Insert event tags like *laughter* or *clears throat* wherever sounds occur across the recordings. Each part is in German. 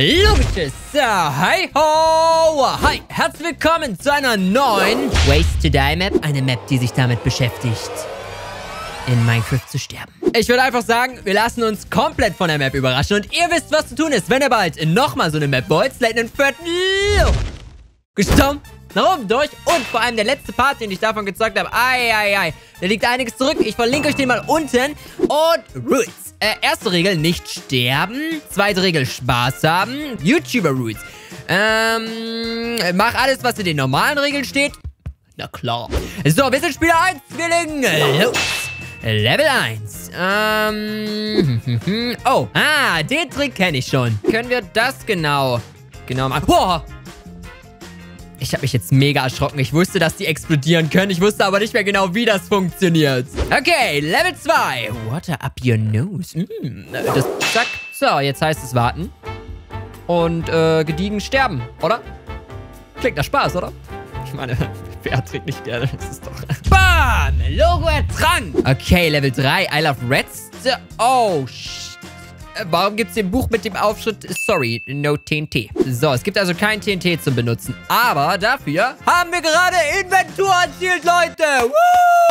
Logisches Hi ho! Hi, herzlich willkommen zu einer neuen Waste to Die Map. Eine Map, die sich damit beschäftigt, in Minecraft zu sterben. Ich würde einfach sagen, wir lassen uns komplett von der Map überraschen. Und ihr wisst, was zu tun ist, wenn ihr bald nochmal so eine Map wollt. Slate einen vierten Gestorben nach oben durch. Und vor allem der letzte Part, den ich davon gezeigt habe. Ei, ei, ei. Da liegt einiges zurück. Ich verlinke euch den mal unten. Und Rules. Äh, erste Regel, nicht sterben. Zweite Regel, Spaß haben. YouTuber Rules. Ähm, mach alles, was in den normalen Regeln steht. Na klar. So, wir sind Spieler 1. Wir legen los. Level 1. Ähm, *laughs* oh, ah, den Trick kenne ich schon. Können wir das genau, genau machen? Boah, ich habe mich jetzt mega erschrocken. Ich wusste, dass die explodieren können. Ich wusste aber nicht mehr genau, wie das funktioniert. Okay, Level 2. Water up your nose. Mm, das, zack. So, jetzt heißt es warten. Und äh, gediegen sterben, oder? Klingt nach Spaß, oder? Ich meine, *laughs* wer trägt nicht gerne? Das ist doch... Bam! Logo ertrank! Okay, Level 3. I love Reds. Oh, shit. Warum gibt es im Buch mit dem Aufschritt Sorry, no TNT? So, es gibt also kein TNT zum Benutzen. Aber dafür haben wir gerade Inventur erzielt, Leute. Woo!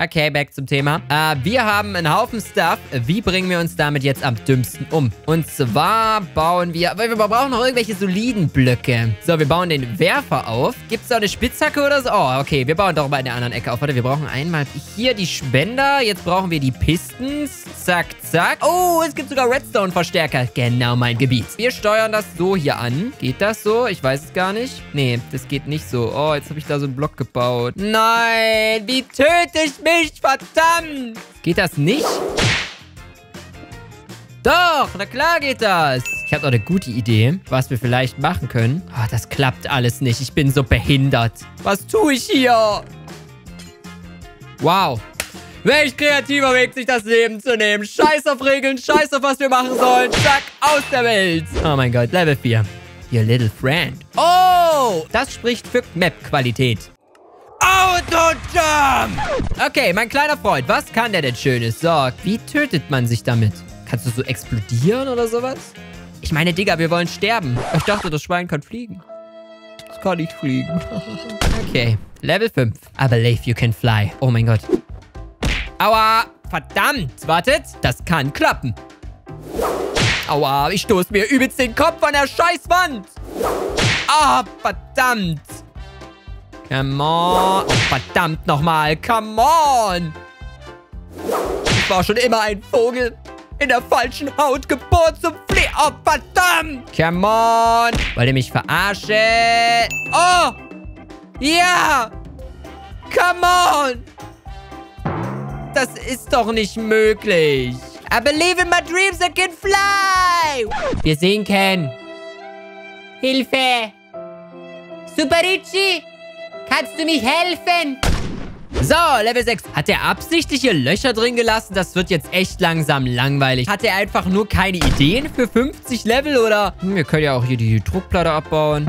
Okay, back zum Thema. Äh, wir haben einen Haufen Stuff. Wie bringen wir uns damit jetzt am dümmsten um? Und zwar bauen wir... Weil wir brauchen noch irgendwelche soliden Blöcke. So, wir bauen den Werfer auf. Gibt es da eine Spitzhacke oder so? Oh, okay. Wir bauen doch mal in der anderen Ecke auf. Warte, wir brauchen einmal hier die Spender. Jetzt brauchen wir die Pistons. Zack, zack. Oh, es gibt sogar Redstone-Verstärker. Genau mein Gebiet. Wir steuern das so hier an. Geht das so? Ich weiß es gar nicht. Nee, das geht nicht so. Oh, jetzt habe ich da so einen Block gebaut. Nein, wie töte ich mich? Verdammt! Geht das nicht? Doch, na klar geht das. Ich habe noch eine gute Idee, was wir vielleicht machen können. Oh, das klappt alles nicht. Ich bin so behindert. Was tue ich hier? Wow. Welch kreativer Weg, sich das Leben zu nehmen. Scheiß auf Regeln, scheiß auf, was wir machen sollen. Zack, aus der Welt. Oh mein Gott, Level 4. Your little friend. Oh, das spricht für Map-Qualität. Auto-Jump! Okay, mein kleiner Freund, was kann der denn Schönes? So, wie tötet man sich damit? Kannst du so explodieren oder sowas? Ich meine, Digga, wir wollen sterben. Ich dachte, das Schwein kann fliegen. Das kann nicht fliegen. *laughs* okay, Level 5. I believe you can fly. Oh mein Gott. Aua, verdammt. Wartet, das kann klappen. Aua, ich stoße mir übelst den Kopf an der Scheißwand. Ah, verdammt. Come on. Oh, verdammt nochmal. Come on. Ich war schon immer ein Vogel. In der falschen Haut geboren zum Flie... Oh, verdammt. Come on. Wollt ihr mich verarschen? Oh. Ja. Come on. Das ist doch nicht möglich. I believe in my dreams I can fly. Wir sehen Ken. Hilfe. Superici. Kannst du mich helfen? So, Level 6. Hat er absichtlich hier Löcher drin gelassen? Das wird jetzt echt langsam langweilig. Hat er einfach nur keine Ideen für 50 Level oder? Hm, wir können ja auch hier die Druckplatte abbauen.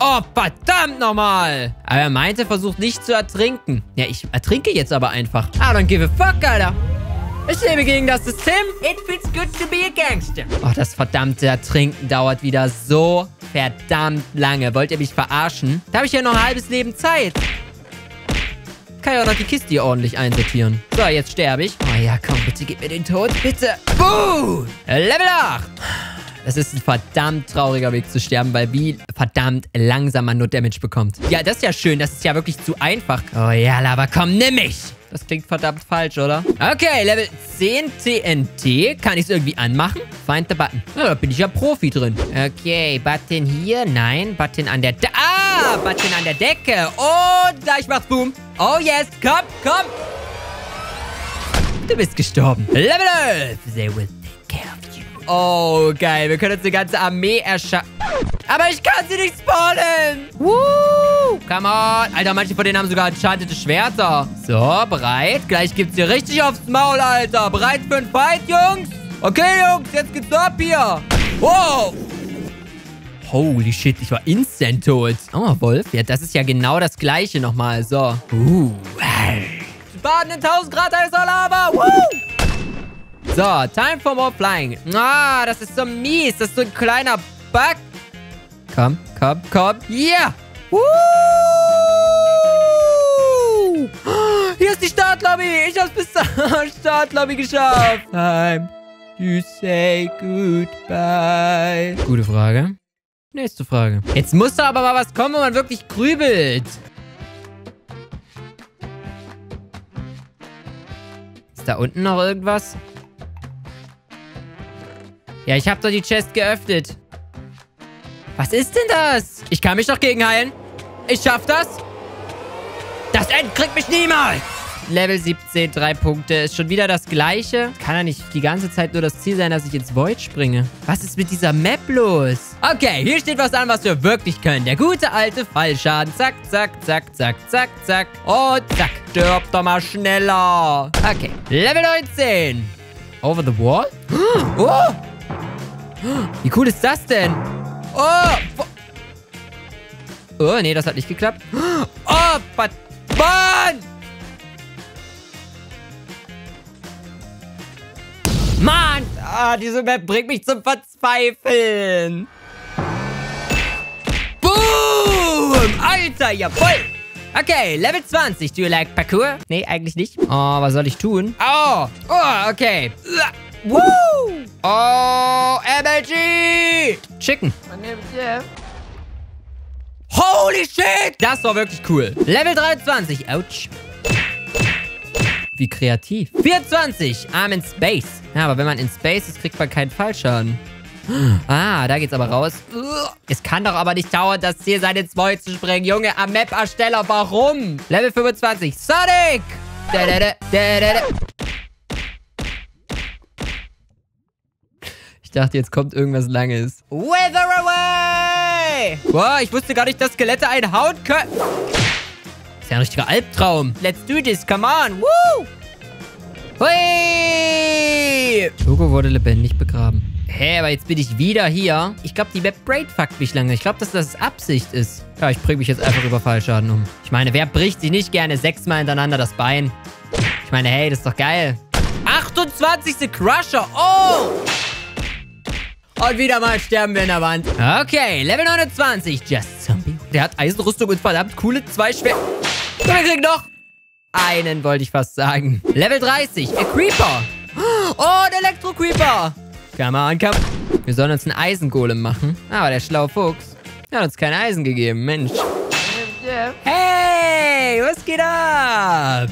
Oh, verdammt nochmal. Aber er meinte, versucht nicht zu ertrinken. Ja, ich ertrinke jetzt aber einfach. I don't give a fuck, Alter. Ich lebe gegen das System. It feels good to be a gangster. Oh, das verdammte Ertrinken dauert wieder so verdammt lange. Wollt ihr mich verarschen? Da habe ich ja noch ein halbes Leben Zeit. Kann ja auch noch die Kiste hier ordentlich einsortieren. So, jetzt sterbe ich. Oh ja, komm, bitte gib mir den Tod. Bitte. Boom. Level 8. Das ist ein verdammt trauriger Weg zu sterben, weil wie verdammt langsam man nur Damage bekommt. Ja, das ist ja schön. Das ist ja wirklich zu einfach. Oh ja, Lava, komm, nimm mich. Das klingt verdammt falsch, oder? Okay, Level 10 TNT. Kann ich es irgendwie anmachen? Find the button. Ja, da bin ich ja Profi drin. Okay, Button hier. Nein, Button an der... De ah, Button an der Decke. Und gleich macht's Boom. Oh yes, komm, komm. Du bist gestorben. Level 11. They will Oh, geil. Wir können jetzt eine ganze Armee erschaffen. Aber ich kann sie nicht spawnen. Woo. Come on. Alter, manche von denen haben sogar enchantete Schwerter. So, bereit. Gleich gibt's hier richtig aufs Maul, Alter. Bereit für einen Fight, Jungs? Okay, Jungs. Jetzt geht's ab hier. Wow. Holy shit, ich war instant tot. Oh, Wolf. Ja, das ist ja genau das gleiche nochmal. So. Uh. Baden in 1000 Grad heißer Lava. Woo. So, time for more flying. Ah, das ist so mies. Das ist so ein kleiner Bug. Komm, komm, komm. Yeah. Woo! Hier ist die Startlobby. Ich hab's bis zur *laughs* Startlobby geschafft. Time to say goodbye. Gute Frage. Nächste Frage. Jetzt muss doch aber mal was kommen, wo man wirklich grübelt. Ist da unten noch irgendwas? Ja, ich habe doch die Chest geöffnet. Was ist denn das? Ich kann mich doch gegenheilen. Ich schaff das. Das End kriegt mich niemals. Level 17, drei Punkte. Ist schon wieder das gleiche. Kann ja nicht die ganze Zeit nur das Ziel sein, dass ich ins Void springe. Was ist mit dieser Map los? Okay, hier steht was an, was wir wirklich können. Der gute alte Fallschaden. Zack, zack, zack, zack, zack, zack. Und zack. Stirb doch mal schneller. Okay, Level 19. Over the wall? Oh! Wie cool ist das denn? Oh! Oh, nee, das hat nicht geklappt. Oh, Mann! Mann! Ah, diese Map bringt mich zum Verzweifeln. Boom! Alter, jawoll! Okay, Level 20. Do you like Parkour? Nee, eigentlich nicht. Oh, was soll ich tun? Oh, oh, okay. Woo! Oh, MLG! Chicken. Holy shit! Das war wirklich cool. Level 23. Ouch. Wie kreativ. 24. I'm in Space. Ja, aber wenn man in Space ist, kriegt man keinen Fallschaden. Ah, da geht's aber raus. Es kann doch aber nicht dauern, das Ziel sein, ins Void zu springen. Junge, am Map-Ersteller, warum? Level 25. Sonic! Da, da, da, da, da, da. Ich dachte, jetzt kommt irgendwas Langes. Wither away! Boah, ich wusste gar nicht, dass Skelette einen hauen können. Ist ja ein richtiger Albtraum. Let's do this, come on. Woo! Hui! Togo wurde lebendig begraben. Hä, aber jetzt bin ich wieder hier. Ich glaube, die Map brainfuckt mich lange. Ich glaube, dass das Absicht ist. Ja, ich bringe mich jetzt einfach über Fallschaden um. Ich meine, wer bricht sich nicht gerne sechsmal hintereinander das Bein? Ich meine, hey, das ist doch geil. 28. Crusher. Oh! Und wieder mal sterben wir in der Wand. Okay, Level 29. Just Zombie. Der hat Eisenrüstung und verdammt coole zwei Schwer... Und wir kriegen noch einen, wollte ich fast sagen. Level 30. A Creeper. Oh, ein Elektro-Creeper. Come on, come. Wir sollen uns einen Eisengolem machen. Aber der schlaue Fuchs der hat uns kein Eisen gegeben. Mensch. Hey, was geht ab?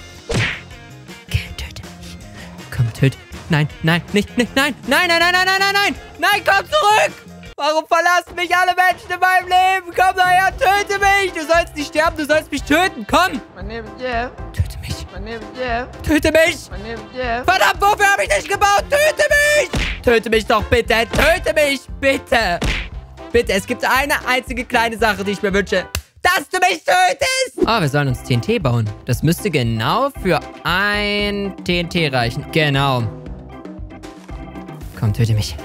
Nein, nein, nicht, nicht, nein, nein, nein, nein, nein, nein, nein, nein, nein, komm zurück! Warum verlassen mich alle Menschen in meinem Leben? Komm daher, töte mich! Du sollst nicht sterben, du sollst mich töten, komm! My name is Jeff. Töte mich, My name is Jeff. töte mich! My name is Jeff. Verdammt, wofür habe ich dich gebaut? Töte mich! Töte mich doch bitte, töte mich, bitte! Bitte, es gibt eine einzige kleine Sache, die ich mir wünsche. Dass du mich tötest! Ah, wir sollen uns TNT bauen. Das müsste genau für ein TNT reichen. Genau. Komm, töte mich.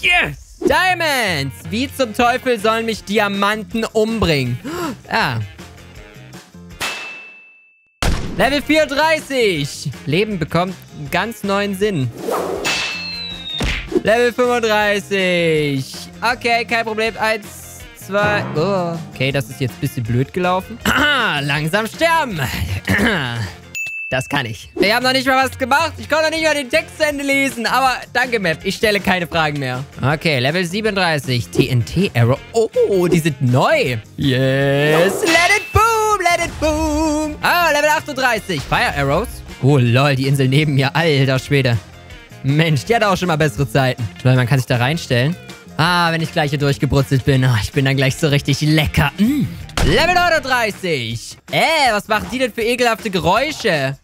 Yes! Diamonds! Wie zum Teufel sollen mich Diamanten umbringen? Ah. Level 34. Leben bekommt einen ganz neuen Sinn. Level 35. Okay, kein Problem. Eins, zwei. Oh. Okay, das ist jetzt ein bisschen blöd gelaufen. *clears throat* Langsam sterben. *clears throat* Das kann ich. Ich habe noch nicht mal was gemacht. Ich konnte noch nicht mal den Text zu Ende lesen. Aber danke, Map. Ich stelle keine Fragen mehr. Okay, Level 37. TNT-Arrow. Oh, die sind neu. Yes. Let it boom, let it boom. Ah, Level 38. Fire Arrows. Oh, lol, die Insel neben mir. Alter Schwede. Mensch, die hat auch schon mal bessere Zeiten. Weil man kann sich da reinstellen. Ah, wenn ich gleich hier durchgebrutzelt bin. Ah, ich bin dann gleich so richtig lecker. Mm. Level 39. Äh, was machen die denn für ekelhafte Geräusche?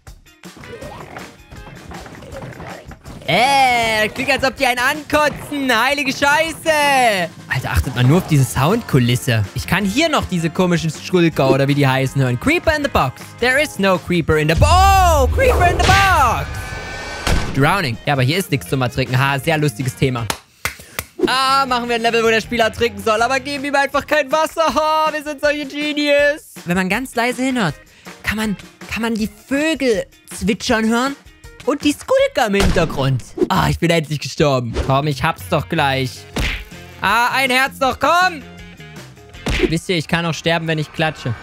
Äh, klingt, als ob die einen ankotzen. Heilige Scheiße. Alter, achtet mal nur auf diese Soundkulisse. Ich kann hier noch diese komischen Schulker oder wie die heißen hören. Creeper in the box. There is no creeper in the box. Oh, creeper in the box. Drowning. Ja, aber hier ist nichts zum Ertrinken. Ha, sehr lustiges Thema. Ah, machen wir ein Level, wo der Spieler trinken soll. Aber geben ihm einfach kein Wasser. Ha, wir sind solche Genius. Wenn man ganz leise hinhört, kann man, kann man die Vögel zwitschern hören. Und die Skulka im Hintergrund. Ah, ich bin endlich gestorben. Komm, ich hab's doch gleich. Ah, ein Herz noch, komm! Wisst ihr, ich kann auch sterben, wenn ich klatsche.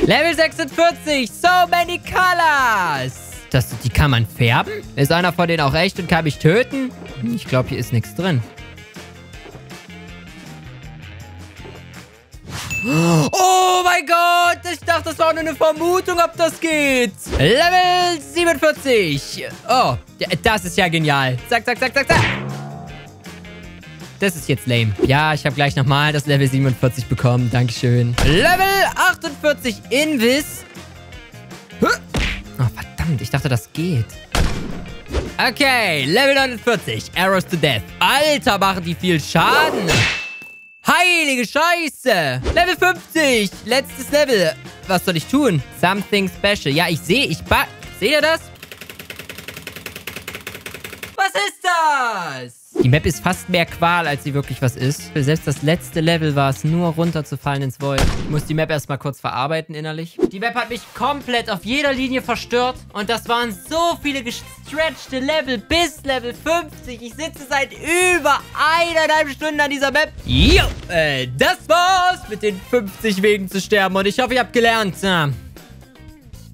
Level 46, so many colors. Das, die kann man färben? Ist einer von denen auch echt und kann mich töten? Ich glaube, hier ist nichts drin. Oh mein Gott, ich dachte, das war nur eine Vermutung, ob das geht. Level 47. Oh, das ist ja genial. Zack, zack, zack, zack, zack. Das ist jetzt lame. Ja, ich habe gleich nochmal das Level 47 bekommen. Dankeschön. Level 48 Invis. Oh, verdammt. Ich dachte, das geht. Okay, Level 49. Arrows to Death. Alter, machen die viel Schaden. Heilige Scheiße. Level 50. Letztes Level. Was soll ich tun? Something special. Ja, ich sehe. Ich ba... Seht ihr das? Was ist das? Die Map ist fast mehr Qual, als sie wirklich was ist. Für selbst das letzte Level war es nur runterzufallen ins Void. Ich muss die Map erstmal kurz verarbeiten innerlich. Die Map hat mich komplett auf jeder Linie verstört. Und das waren so viele gestretchte Level bis Level 50. Ich sitze seit über eineinhalb Stunden an dieser Map. Jo, äh, das war's mit den 50 Wegen zu sterben. Und ich hoffe, ihr habt gelernt. Ja.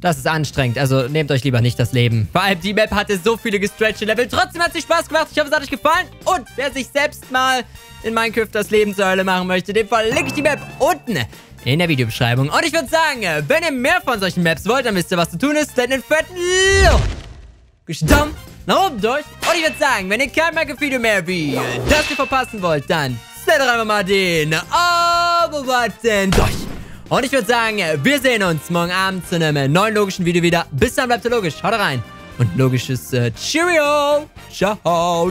Das ist anstrengend, also nehmt euch lieber nicht das Leben. Vor allem die Map hatte so viele gestretchte Level. Trotzdem hat es Spaß gemacht. Ich hoffe, es hat euch gefallen. Und wer sich selbst mal in Minecraft das Leben zur Hölle machen möchte, dem verlinke ich die Map unten in der Videobeschreibung. Und ich würde sagen, wenn ihr mehr von solchen Maps wollt, dann wisst ihr, was zu tun ist. Dann den fetten Daumen nach oben durch. Und ich würde sagen, wenn ihr kein Minecraft-Video mehr wie das hier verpassen wollt, dann setzt einfach mal den Abo-Button durch. Und ich würde sagen, wir sehen uns morgen Abend zu einem neuen logischen Video wieder. Bis dann, bleibt logisch. Haut rein. Und logisches äh, Cheerio. Ciao.